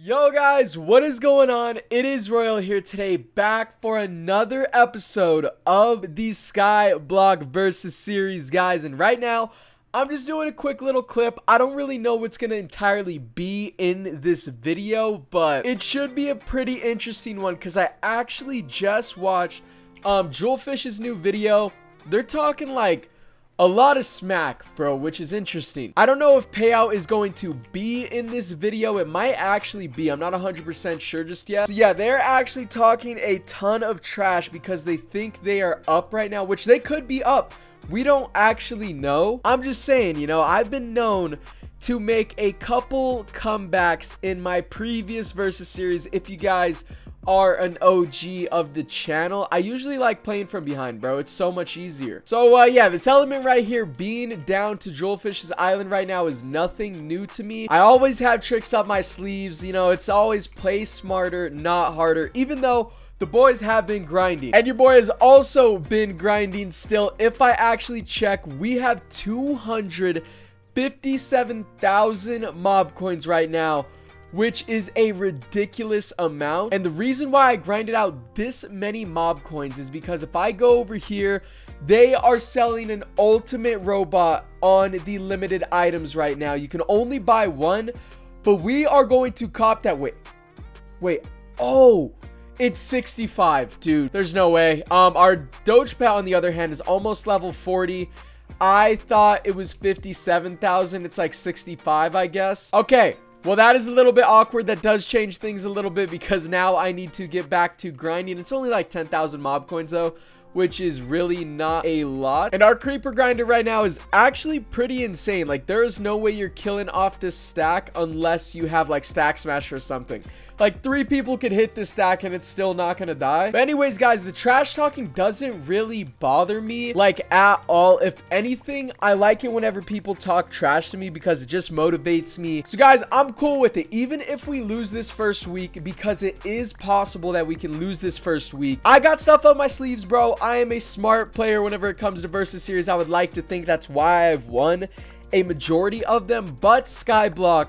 Yo guys, what is going on? It is Royal here today, back for another episode of the Skyblock versus series, guys. And right now, I'm just doing a quick little clip. I don't really know what's going to entirely be in this video, but it should be a pretty interesting one because I actually just watched um, Julfish's new video. They're talking like a lot of smack, bro, which is interesting. I don't know if payout is going to be in this video. It might actually be. I'm not 100% sure just yet. So yeah, they're actually talking a ton of trash because they think they are up right now, which they could be up. We don't actually know. I'm just saying, you know, I've been known to make a couple comebacks in my previous versus series if you guys are an OG of the channel. I usually like playing from behind, bro. It's so much easier. So, uh, yeah, this element right here, being down to Julfish's Island right now is nothing new to me. I always have tricks up my sleeves. You know, it's always play smarter, not harder, even though the boys have been grinding. And your boy has also been grinding still. If I actually check, we have 257,000 mob coins right now which is a ridiculous amount. And the reason why I grinded out this many mob coins is because if I go over here, they are selling an ultimate robot on the limited items right now. You can only buy one, but we are going to cop that. Wait, wait. Oh, it's 65, dude. There's no way. Um, our Doge Pal, on the other hand, is almost level 40. I thought it was 57,000. It's like 65, I guess. Okay, well, that is a little bit awkward. That does change things a little bit because now I need to get back to grinding. It's only like 10,000 mob coins though which is really not a lot. And our creeper grinder right now is actually pretty insane. Like there is no way you're killing off this stack unless you have like stack smash or something. Like three people could hit this stack and it's still not gonna die. But anyways, guys, the trash talking doesn't really bother me like at all. If anything, I like it whenever people talk trash to me because it just motivates me. So guys, I'm cool with it. Even if we lose this first week, because it is possible that we can lose this first week. I got stuff up my sleeves, bro. I am a smart player whenever it comes to versus series. I would like to think that's why I've won a majority of them, but Skyblock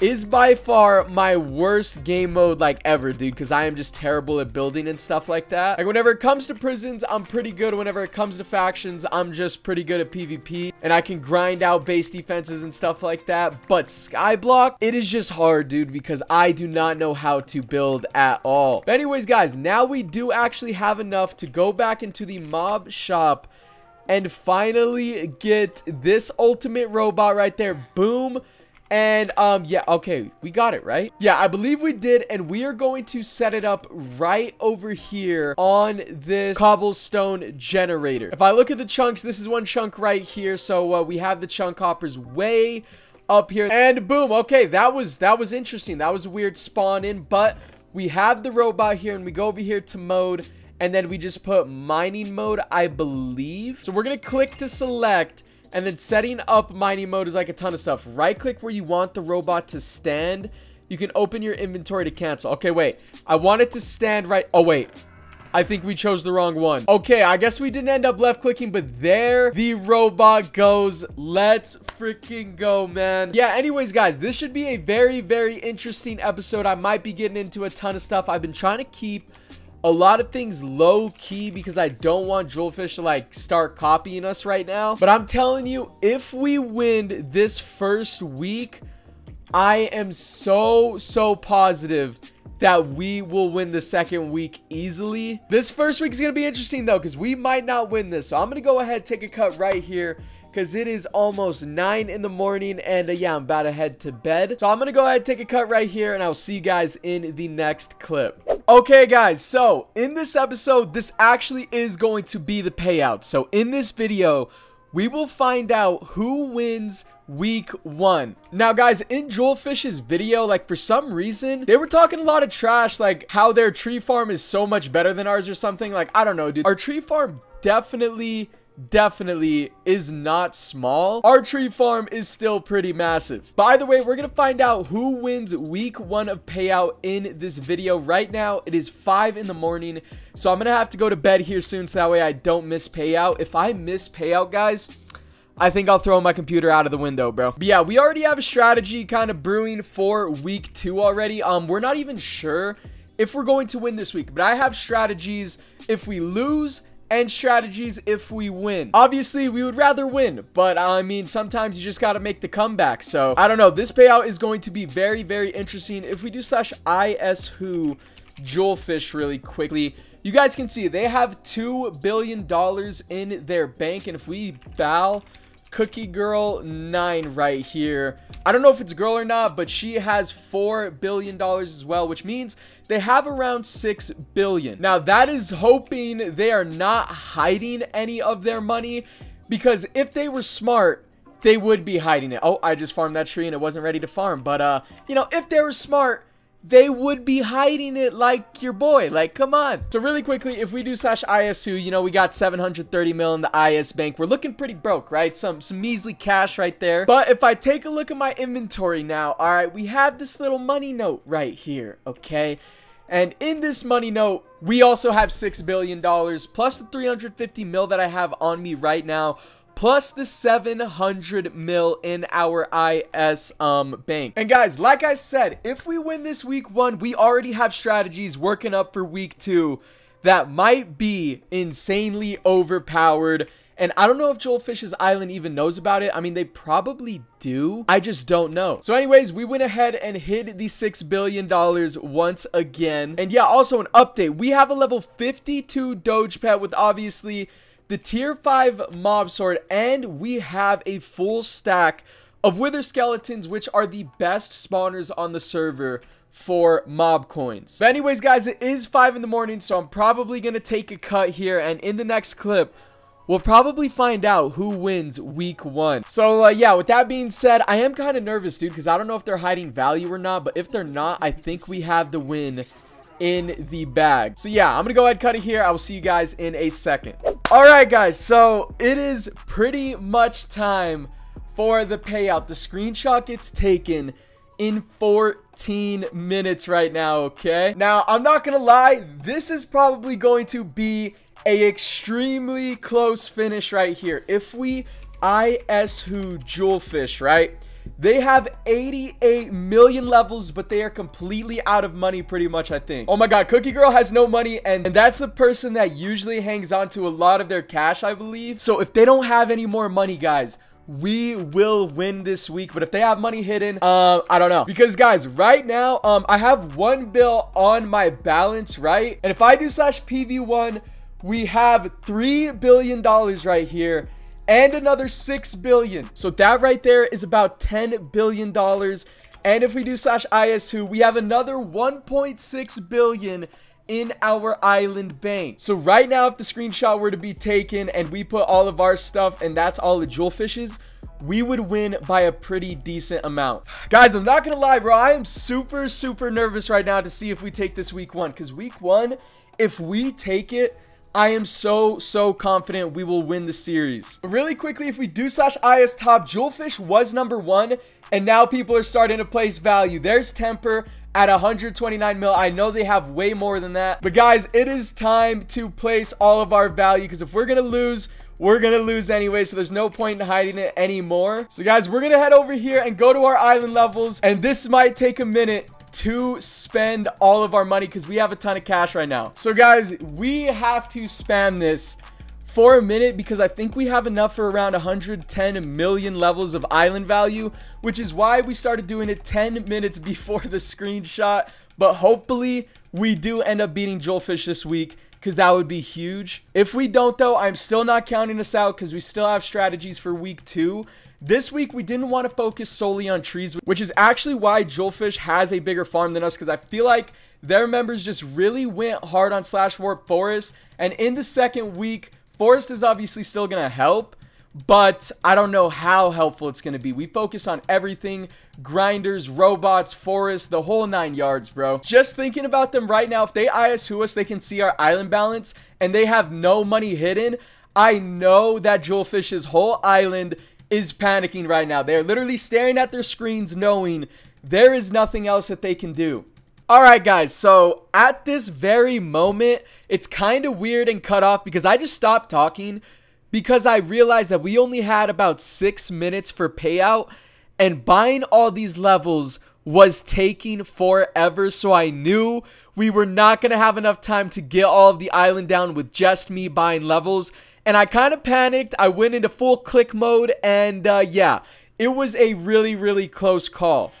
is by far my worst game mode like ever, dude, because I am just terrible at building and stuff like that. Like whenever it comes to prisons, I'm pretty good. Whenever it comes to factions, I'm just pretty good at PvP and I can grind out base defenses and stuff like that. But Skyblock, it is just hard, dude, because I do not know how to build at all. But anyways, guys, now we do actually have enough to go back into the mob shop and finally get this ultimate robot right there. Boom. And, um, yeah, okay, we got it, right? Yeah, I believe we did, and we are going to set it up right over here on this cobblestone generator. If I look at the chunks, this is one chunk right here, so uh, we have the chunk hoppers way up here. And boom, okay, that was, that was interesting. That was a weird spawn in, but we have the robot here, and we go over here to mode, and then we just put mining mode, I believe. So we're to click to select, and then setting up mining mode is like a ton of stuff. Right click where you want the robot to stand. You can open your inventory to cancel. Okay, wait. I want it to stand right. Oh, wait. I think we chose the wrong one. Okay, I guess we didn't end up left clicking, but there the robot goes. Let's freaking go, man. Yeah, anyways, guys, this should be a very, very interesting episode. I might be getting into a ton of stuff. I've been trying to keep a lot of things low key because I don't want Julfish to like start copying us right now. But I'm telling you, if we win this first week, I am so, so positive that we will win the second week easily. This first week is going to be interesting though because we might not win this. So I'm going to go ahead take a cut right here because it is almost 9 in the morning and uh, yeah, I'm about to head to bed. So I'm going to go ahead take a cut right here and I'll see you guys in the next clip. Okay, guys, so in this episode, this actually is going to be the payout. So in this video, we will find out who wins week one. Now, guys, in Julfish's video, like, for some reason, they were talking a lot of trash, like, how their tree farm is so much better than ours or something. Like, I don't know, dude. Our tree farm definitely definitely is not small. Our tree farm is still pretty massive. By the way, we're going to find out who wins week one of payout in this video. Right now, it is 5 in the morning, so I'm going to have to go to bed here soon so that way I don't miss payout. If I miss payout, guys, I think I'll throw my computer out of the window, bro. But yeah, we already have a strategy kind of brewing for week two already. Um, We're not even sure if we're going to win this week, but I have strategies if we lose and strategies if we win. Obviously, we would rather win, but uh, I mean, sometimes you just got to make the comeback. So, I don't know. This payout is going to be very, very interesting. If we do slash IS who Julfish really quickly, you guys can see they have $2 billion in their bank. And if we foul Cookie Girl 9 right here, I don't know if it's girl or not, but she has $4 billion as well, which means they have around 6 billion. Now that is hoping they are not hiding any of their money because if they were smart, they would be hiding it. Oh, I just farmed that tree and it wasn't ready to farm. But, uh, you know, if they were smart, they would be hiding it like your boy. Like, come on. So really quickly, if we do slash IS2, you know, we got 730 mil in the IS bank. We're looking pretty broke, right? Some, some measly cash right there. But if I take a look at my inventory now, all right, we have this little money note right here, okay? And in this money note, we also have $6 billion plus the 350 mil that I have on me right now plus the 700 mil in our IS um bank. And guys, like I said, if we win this week one, we already have strategies working up for week two that might be insanely overpowered. And I don't know if Julfish's Island even knows about it. I mean, they probably do. I just don't know. So anyways, we went ahead and hit the $6 billion once again. And yeah, also an update. We have a level 52 Doge Pet with obviously the tier 5 mob sword, and we have a full stack of wither skeletons, which are the best spawners on the server for mob coins. But anyways, guys, it is 5 in the morning, so I'm probably going to take a cut here, and in the next clip, we'll probably find out who wins week one. So, uh, yeah, with that being said, I am kind of nervous, dude, because I don't know if they're hiding value or not, but if they're not, I think we have the win in the bag. So yeah, I'm gonna go ahead cut it here. I will see you guys in a second. All right, guys. So it is pretty much time for the payout. The screenshot gets taken in 14 minutes right now, okay? Now, I'm not gonna lie, this is probably going to be a extremely close finish right here. If we IS who Julfish, right? They have 88 million levels, but they are completely out of money pretty much, I think. Oh my god, Cookie Girl has no money, and, and that's the person that usually hangs on to a lot of their cash, I believe. So if they don't have any more money, guys, we will win this week but if they have money hidden uh i don't know because guys right now um i have one bill on my balance right and if i do slash pv1 we have three billion dollars right here and another 6 billion. So that right there is about 10 billion dollars. And if we do slash IS2, we have another 1.6 billion in our island bank. So right now, if the screenshot were to be taken and we put all of our stuff and that's all the jewel fishes, we would win by a pretty decent amount. Guys, I'm not gonna lie, bro. I am super, super nervous right now to see if we take this week one. Because week one, if we take it, I am so, so confident we will win the series. Really quickly, if we do slash IS top, Julfish was number one, and now people are starting to place value. There's Temper at 129 mil. I know they have way more than that. But guys, it is time to place all of our value, because if we're going to lose, we're going to lose anyway, so there's no point in hiding it anymore. So guys, we're going to head over here and go to our island levels, and this might take a minute to spend all of our money because we have a ton of cash right now. So guys, we have to spam this for a minute because I think we have enough for around 110 million levels of island value, which is why we started doing it 10 minutes before the screenshot. But hopefully we do end up beating Julfish this week because that would be huge. If we don't though, I'm still not counting us out because we still have strategies for week two. This week, we didn't want to focus solely on trees, which is actually why Julfish has a bigger farm than us, because I feel like their members just really went hard on Slash Warp Forest, and in the second week, Forest is obviously still going to help, but I don't know how helpful it's going to be. We focus on everything, grinders, robots, forest, the whole nine yards, bro. Just thinking about them right now, if they ISU us, they can see our island balance, and they have no money hidden. I know that Julfish's whole island is panicking right now. They're literally staring at their screens knowing there is nothing else that they can do. Alright guys, so at this very moment, it's kind of weird and cut off because I just stopped talking because I realized that we only had about six minutes for payout and buying all these levels was taking forever. So I knew we were not going to have enough time to get all of the island down with just me buying levels. And I kind of panicked. I went into full click mode and uh, yeah, it was a really, really close call.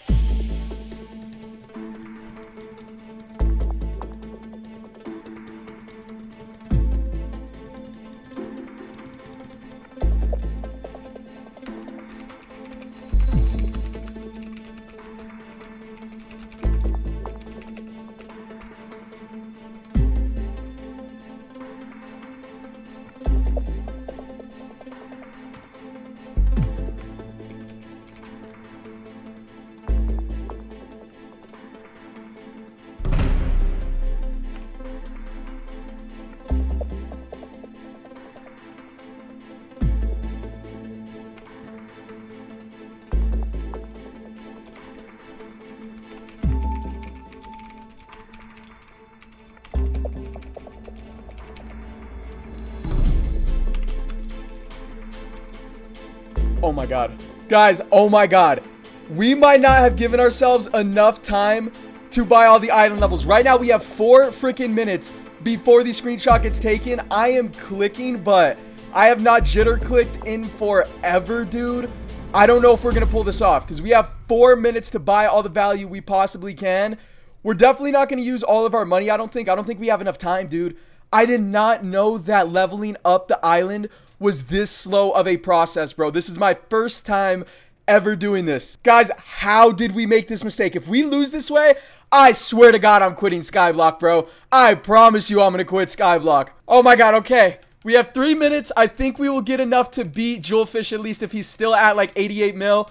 Oh my god. Guys, oh my god. We might not have given ourselves enough time to buy all the island levels. Right now, we have four freaking minutes before the screenshot gets taken. I am clicking, but I have not jitter clicked in forever, dude. I don't know if we're going to pull this off because we have four minutes to buy all the value we possibly can. We're definitely not going to use all of our money, I don't think. I don't think we have enough time, dude. I did not know that leveling up the island was this slow of a process, bro. This is my first time ever doing this. Guys, how did we make this mistake? If we lose this way, I swear to God I'm quitting Skyblock, bro. I promise you I'm going to quit Skyblock. Oh my God, okay. We have three minutes. I think we will get enough to beat Julfish at least if he's still at like 88 mil.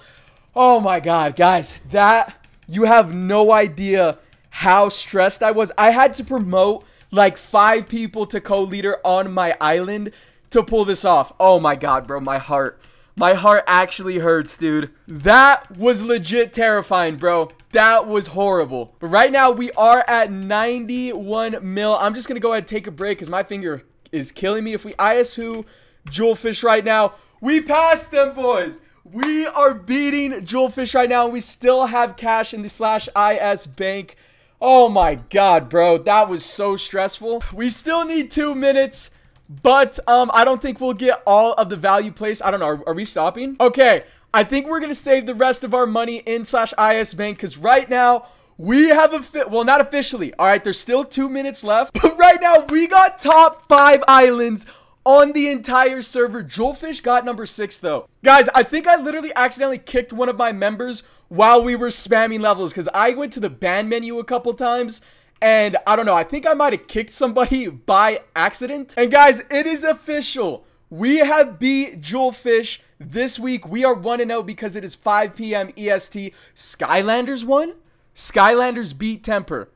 Oh my God, guys. That, you have no idea how stressed I was. I had to promote like five people to co-leader on my island to pull this off. Oh my god, bro, my heart. My heart actually hurts, dude. That was legit terrifying, bro. That was horrible. But right now, we are at 91 mil. I'm just going to go ahead and take a break because my finger is killing me. If we IS who Julfish right now, we passed them, boys. We are beating Julfish right now. We still have cash in the slash IS bank. Oh my god, bro. That was so stressful. We still need two minutes. But um, I don't think we'll get all of the value placed. I don't know. Are, are we stopping? Okay. I think we're going to save the rest of our money in slash IS Bank because right now we have a fit. Well, not officially. All right. There's still two minutes left. But right now we got top five islands on the entire server. Julfish got number six though. Guys, I think I literally accidentally kicked one of my members while we were spamming levels because I went to the ban menu a couple times and I don't know, I think I might have kicked somebody by accident. And guys, it is official. We have beat Julfish this week. We are 1-0 because it is 5 p.m. EST. Skylanders won? Skylanders beat Temper.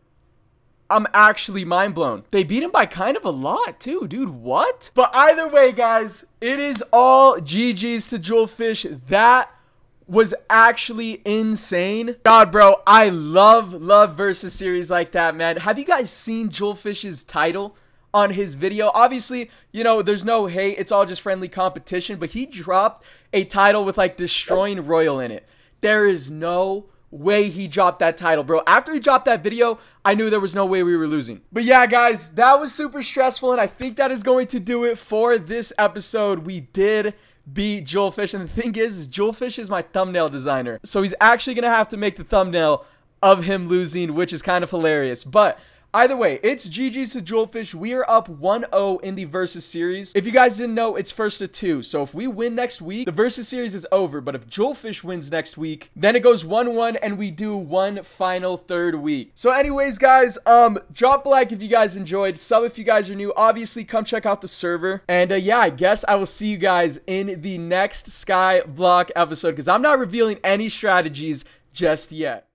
I'm actually mind blown. They beat him by kind of a lot too, dude. What? But either way, guys, it is all GG's to Julfish. That was actually insane. God, bro, I love, love versus series like that, man. Have you guys seen Julfish's title on his video? Obviously, you know, there's no hate. It's all just friendly competition. But he dropped a title with, like, Destroying Royal in it. There is no way he dropped that title, bro. After he dropped that video, I knew there was no way we were losing. But yeah, guys, that was super stressful, and I think that is going to do it for this episode. We did beat Julfish. And the thing is, is Julfish is my thumbnail designer. So he's actually going to have to make the thumbnail of him losing, which is kind of hilarious. But Either way, it's GG's to Julfish. We are up 1-0 in the Versus Series. If you guys didn't know, it's first to two. So if we win next week, the Versus Series is over. But if Julfish wins next week, then it goes 1-1 and we do one final third week. So anyways, guys, um, drop a like if you guys enjoyed. Sub if you guys are new. Obviously, come check out the server. And uh, yeah, I guess I will see you guys in the next Skyblock episode because I'm not revealing any strategies just yet.